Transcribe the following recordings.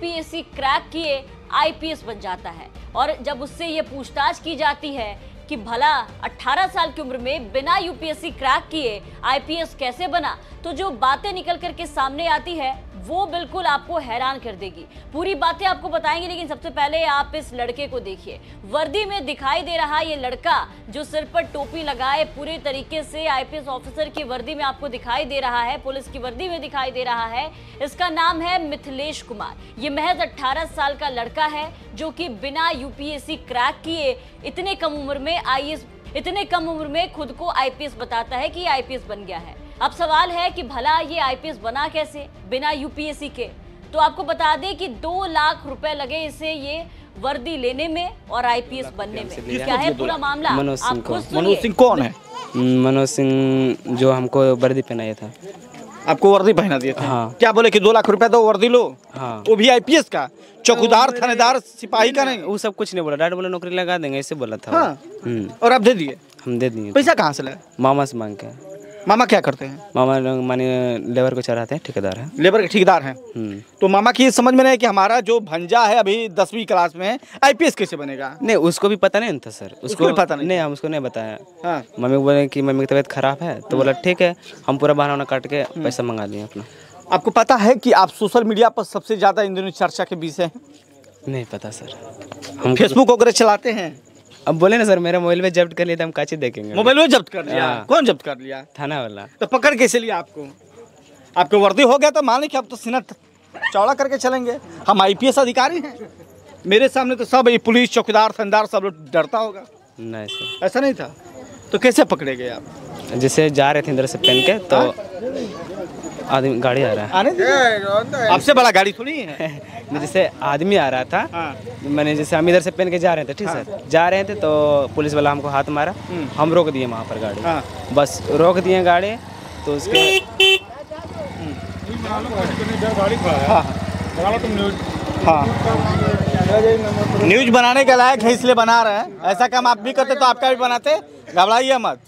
UPSC crack किए IPS बन जाता है। और जब उससे ये पूछताछ की जाती है कि भला 18 साल की उम्र में बिना यूपीएससी क्रैक किए आईपीएस कैसे बना? तो जो बातें निकल करके सामने आती है, वो बिल्कुल आपको हैरान कर देगी। पूरी बातें आपको बताएँगे, लेकिन सबसे पहले आप इस लड़के को देखिए। वर्दी में दिखाई दे रहा ये लड़का, जो सिर पर टोपी लगाए पूरे तरीके से आईपीएस ऑफिसर की वर्दी में आपको दिखाई दे रहा है, पुलिस की वर्दी में दिखाई दे रहा है, इसका नाम है मिथिलेश कुमार। ये महज 18 साल का लड़का है, जो कि बिना यूपीएससी क्रैक किए इतने कम उम्र में आईएएस इतने कम उम्र में खुद को आईपीएस बताता है कि आईपीएस बन गया है। अब सवाल है कि भला ये आईपीएस बना कैसे बिना यूपीएससी के? तो आपको बता दें कि दो लाख रुपए लगे इसे ये वर्दी लेने में और आईपीएस बनने में। क्या है पूरा मामला? मनोज सिंह मनोज सिंह कौन है? मनोज सिंह जो हमको वर्दी पहनाया था। आपको वर्दी पहना दिया था। हाँ। क्या बोले कि दो लाख रुपया दो वर्दी लो? हाँ। वो भी आईपीएस का चौकीदार थानेदार सिपाही का नहीं वो सब कुछ नहीं बोला। डायरेक्ट बोला नौकरी लगा देंगे ऐसे बोला था हाँ। हम्म। और आप दे दिए? हम दे दिए। पैसा कहाँ से लाए मामा से मांग के। मामा क्या करते हैं? मामा माने लेबर को चढ़ाते हैं ठेकेदार है। लेबर के ठेकेदार हैं। हम्म। तो मामा की समझ में नहीं कि हमारा जो भंजा है अभी दसवीं क्लास में है आईपीएस कैसे बनेगा? नहीं उसको भी पता नहीं था सर। उसको भी पता नहीं नहीं हम उसको नहीं बताया। हाँ। मम्मी को बोले कि मम्मी की तबीयत खराब है तो बोला ठीक है हम पूरा बहाना वाना काट के पैसा मंगा लिए अपना। आपको पता है कि आप सोशल मीडिया पर सबसे ज़्यादा इन दिनों चर्चा के विषय हैं? नहीं पता सर। हम फेसबुक वगैरह चलाते हैं? अब बोले ना सर मेरा मोबाइल में जब्त कर लिया था हम काची देखेंगे। मोबाइल में जब्त कर लिया? हाँ। कौन जब्त कर लिया? थाना वाला। तो पकड़ कैसे लिया आपको। आपके वर्दी हो गया तो मान ली कि आप तो सीना चौड़ा करके चलेंगे। हम आईपीएस अधिकारी हैं। मेरे सामने तो सब ये पुलिस चौकीदार थानेदार सब लोग डरता होगा। नहीं सर। ऐसा नहीं था? तो कैसे पकड़े गए आप? जैसे जा रहे थे इधर से पहन के तो आदमी गाड़ी आ रहा आने दीजिए। आपसे बड़ा गाड़ी थोड़ी है। है जैसे आदमी आ रहा था हाँ। मैंने जैसे हम इधर से पहन के जा रहे थे ठीक सर जा रहे थे तो पुलिस वाला हमको हाथ मारा। हम रोक दिए वहाँ पर गाड़ी। हाँ। बस रोक दिए गाड़ी तो उसके हाँ। न्यूज़ बनाने के लायक है इसलिए बना रहे हैं। ऐसा काम आप भी करते तो आपका भी बनाते। घबराइए मत।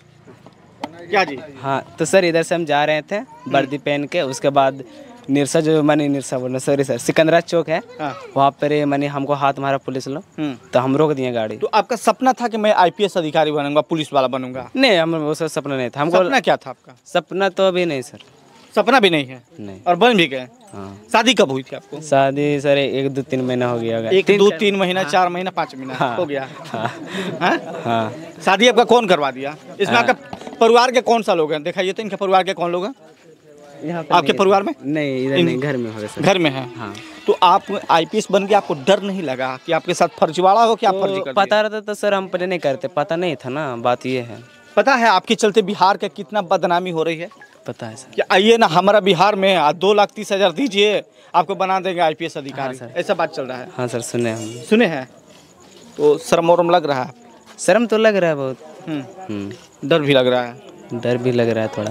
क्या जी? हाँ तो सर इधर से हम जा रहे थे वर्दी पहन के उसके बाद निरसा जो मैंने निरसा बोलना सॉरी सर सिकंदरा चौक है। हाँ। वहाँ पर मैंने हमको हाथ मारा पुलिस लोग हम्म। तो हम रोक दिए गाड़ी। तो आपका सपना था कि मैं आईपीएस अधिकारी बनूँगा पुलिस वाला बनूँगा? नहीं हम वो सब सपना नहीं था। हमको सपना क्या था आपका? सपना तो अभी नहीं सर सपना भी नहीं है? नहीं। और बन भी गए? हाँ। शादी कब हुई थी आपको? शादी सर एक दो तीन महीना हो गया होगा। एक दो तीन महीना चार महीना पाँच महीना हाँ। हो गया। हाँ। हाँ? हाँ। शादी आपका कौन करवा दिया? इसमें आपका परिवार के कौन सा लोग हैं? दिखाइए तो इनके परिवार के कौन लोग हैं? यहाँ पर आपके परिवार में? नहीं इधर नहीं घर में सर घर में है? हाँ। तो आप आईपीएस बन के आपको डर नहीं लगा कि आपके साथ फर्जीवाड़ा हो कि आप फर्जी तो कर पता रहता तो सर हम पहले नहीं करते। पता नहीं था ना बात ये है। पता है आपके चलते बिहार का कितना बदनामी हो रही है? पता है सर। कि आइए ना हमारा बिहार में दो लाख तीस हज़ार दीजिए आपको बना देंगे आईपीएस अधिकारी। हाँ, सर। ऐसा बात चल रहा है। हाँ सर सुने हम। सुने हैं? तो शर्म वरम लग रहा है? शर्म तो लग रहा है बहुत। हम्म, हम्म, डर भी लग रहा है। डर भी लग रहा है थोड़ा।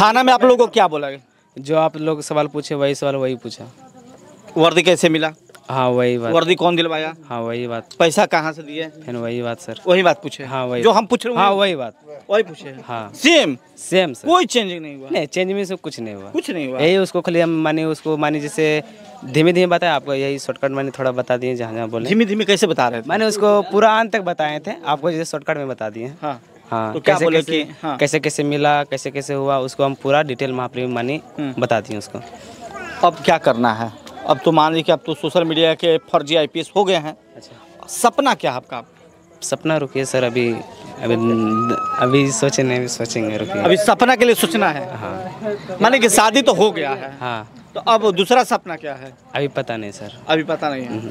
थाना में आप लोगों को क्या बोला? जो आप लोग सवाल पूछे वही सवाल वही पूछा। वर्दी कैसे मिला? हाँ वही बात। वर्दी कौन दिलवाया? हाँ वही बात। पैसा कहाँ से दिए? फिर वही बात सर। वही बात पूछे। हाँ वही जो। हम पूछ रहे हाँ वही बात। वही पूछे। हाँ। सेम सेम सर कोई चेंजिंग नहीं हुआ। नहीं चेंज में से कुछ नहीं हुआ। कुछ नहीं हुआ। यही उसको खाली हम माने उसको माने जैसे धीमे धीमे बताया आपको यही शॉर्टकट मैंने थोड़ा बता दिए जहाँ जहाँ बोले। धीमे धीमे कैसे बता रहे मैंने उसको पूरा अंत तक बताए थे आपको जैसे शॉर्टकट में बता दिए। हाँ। हाँ तो क्या कैसे बोले कैसे कि- हाँ। कैसे कैसे मिला कैसे कैसे हुआ उसको हम पूरा डिटेल में आपने मानी हम्म। बता दिए उसको। अब क्या करना है? अब तो मान लीजिए कि अब तो सोशल मीडिया के फर्जी आईपीएस हो गए हैं। अच्छा। सपना क्या है आपका? सपना रुकिए सर अभी अभी अभी सोचे नहीं अभी सोचेंगे रुकिए। अभी सपना के लिए सोचना है? हाँ। माने कि शादी तो हो गया है। हाँ। तो अब दूसरा सपना क्या है? अभी पता नहीं सर। अभी पता नहीं है।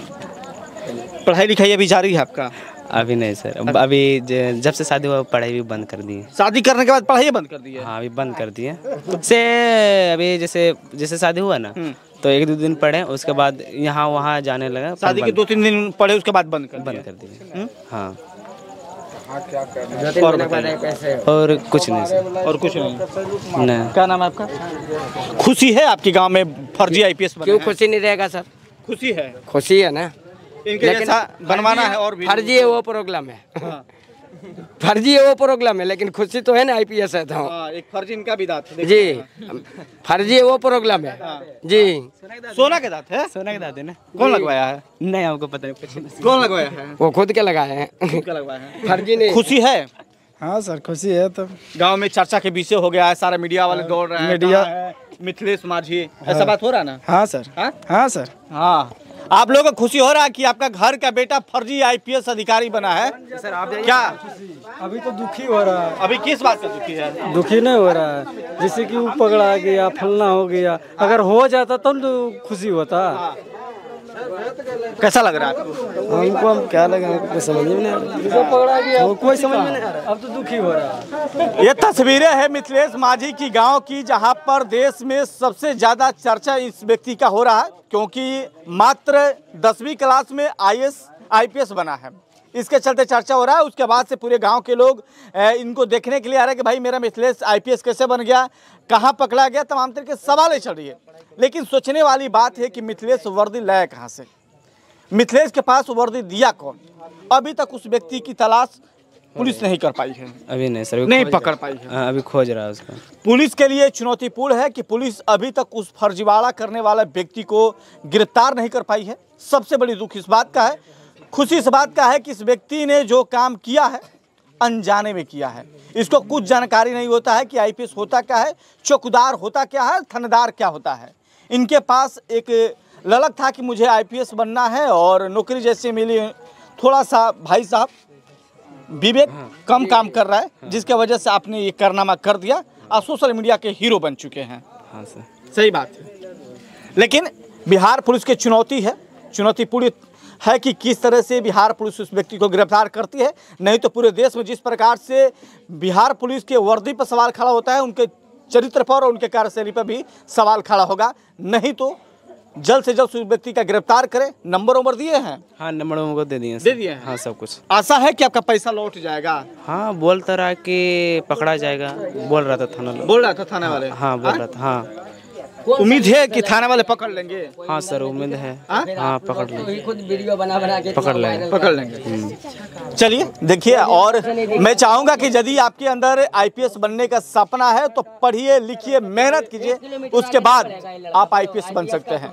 पढ़ाई लिखाई अभी जारी है आपका? अभी नहीं सर। अभी जब से शादी हुआ पढ़ाई भी बंद कर दी शादी करने के बाद पढ़ाई बंद कर दी है? हाँ अभी बंद कर दिए से अभी जैसे जैसे शादी हुआ ना हम्म। तो एक दो दिन पढ़े उसके बाद यहाँ वहाँ जाने लगा शादी के दो तीन दिन पढ़े उसके बाद बंद कर बंद कर दिए हम्म? हाँ। और और कुछ नहीं सर। और कुछ नहीं। नहीं क्या नाम है आपका? खुशी है आपके गाँव में? फर्जी आईपीएस बने क्यों खुशी नहीं रहेगा सर? खुशी है। खुशी है ना? इनके जैसा बनवाना है और भी फर्जी है वो प्रॉब्लम है। हाँ। फर्जी है वो प्रोग्राम है लेकिन खुशी तो है ना आईपीएस है तो। हाँ, एक फर्जी इनका भी दांत है जी फर्जी है वो प्रोग्राम है। जी। सोना के दांत है? सोना के दाते ना। कौन लगवाया है? नहीं हमको पता नहीं कौन लगवाया है? वो खुद के लगाए हैं। है। फर्जी नहीं। खुशी है? हाँ सर खुशी है तो। गाँव में चर्चा के विषय हो गया है सारा मीडिया वाले दौड़ रहे हैं मीडिया- है? मिथिलेश माझी ऐसा बात हो रहा है ना? हाँ सर। हाँ? हाँ सर। हाँ। आप लोगों को खुशी हो रहा है कि आपका घर का बेटा फर्जी आईपीएस अधिकारी बना है? सर आप क्या? अभी तो दुखी हो रहा है। अभी किस बात से दुखी है? दुखी नहीं हो रहा है। जैसे कि वो पकड़ा गया फलना हो गया। अगर हो जाता तब तो खुशी होता। कैसा लग रहा है आपको? हमको हम क्या लगे हमको कोई समझ में नहीं रहा। कोई समझ में नहीं आ रहा। अब तो दुखी हो रहा है। ये तस्वीरें हैं मिथिलेश माझी की गाँव की जहाँ पर देश में सबसे ज़्यादा चर्चा इस व्यक्ति का हो रहा है क्योंकि मात्र दसवीं क्लास में आईएएस आईपीएस बना है। इसके चलते चर्चा हो रहा है। उसके बाद से पूरे गाँव के लोग इनको देखने के लिए आ रहे हैं कि भाई मेरा मिथिलेश आईपीएस कैसे बन गया कहाँ पकड़ा गया तमाम तरह के सवाल चल रही है। लेकिन सोचने वाली बात है कि मिथिलेश वर्दी लाया कहाँ से? मिथिलेश के पास वर्दी दिया कौन अभी तक उस व्यक्ति की तलाश पुलिस नहीं कर पाई है। अभी नहीं सर नहीं पकड़ पाई है। हाँ, अभी खोज रहा है उसको। पुलिस के लिए चुनौतीपूर्ण है कि पुलिस अभी तक उस फर्जीवाड़ा करने वाले व्यक्ति को गिरफ़्तार नहीं कर पाई है। सबसे बड़ी दुख इस बात का है खुशी इस बात का है कि इस व्यक्ति ने जो काम किया है अनजाने में किया है। इसको कुछ जानकारी नहीं होता है कि आईपीएस होता क्या है चौकदार होता क्या है थनदार क्या होता है। इनके पास एक ललक था कि मुझे आईपीएस बनना है और नौकरी जैसे मिली थोड़ा सा भाई साहब विवेक कम काम कर रहा है जिसके वजह से आपने ये कारनामा कर दिया। आप सोशल मीडिया के हीरो बन चुके हैं। हाँ सर। सही बात है। लेकिन बिहार पुलिस की चुनौती है चुनौती पूरी है कि किस तरह से बिहार पुलिस उस व्यक्ति को गिरफ़्तार करती है। नहीं तो पूरे देश में जिस प्रकार से बिहार पुलिस के वर्दी पर सवाल खड़ा होता है उनके चरित्र पर और उनके कार्यशैली पर भी सवाल खड़ा होगा। नहीं तो जल्द से जल्द उस व्यक्ति का गिरफ़्तार करें। नंबर उम्र दिए हैं? हाँ नंबर उनको दे दिए दे दिए हाँ? सब कुछ। आशा है कि आपका पैसा लौट जाएगा? हाँ बोलता रहा कि पकड़ा जाएगा। बोल रहा था थाना बोल रहा था थाने वाले? हाँ बोल रहा था हाँ। उम्मीद है कि थाने वाले पकड़ लेंगे? हाँ सर उम्मीद है। हाँ? हाँ पकड़ लेंगे। खुद वीडियो बना बना के पकड़ लेंगे। पकड़ लेंगे। चलिए देखिए और मैं चाहूँगा कि यदि आपके अंदर आईपीएस बनने का सपना है तो पढ़िए लिखिए मेहनत कीजिए। उसके बाद आप आईपीएस बन सकते हैं।